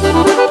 Música